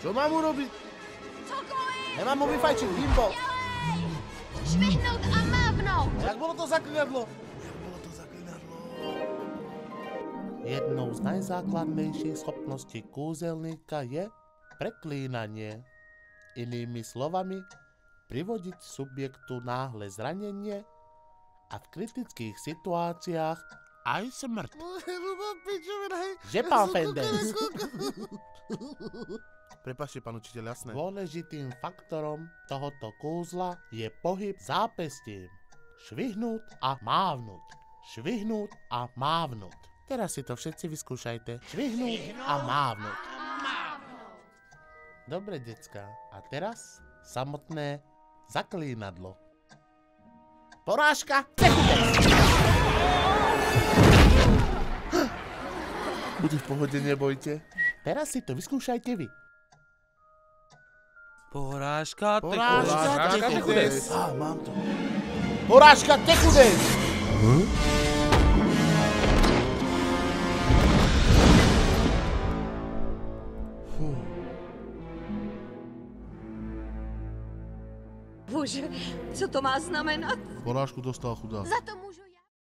Čo mám urobiť? Nemám mu vyfajčiť bimbo. Švihnout a mávnout! Jak bolo to zaklinadlo? Jak bolo to zaklinadlo? Jednou z najzákladnejších schopností kúzelníka je preklínanie. Inými slovami, privodiť subjektu náhle zranenie a v kritických situáciách aj smrť. Že, pán Fendens? Prepašte, pán učiteľ, jasné. Dôležitým faktorom tohoto kúzla je pohyb zápestím. Švihnúť a mávnuť. Švihnúť a mávnuť. Teraz si to všetci vyskúšajte. Švihnúť a mávnuť. Dobre, decka. A teraz samotné zaklínadlo. Porážka Cekudex! Bude v pohode, nebojte. Teraz si to vyskúšajte vy. Porážka, Porážka Tekudex. Á, mám to. Porážka Tekudex! Bože, co to má znamenat? Porážku dostal chudák. Za to můžu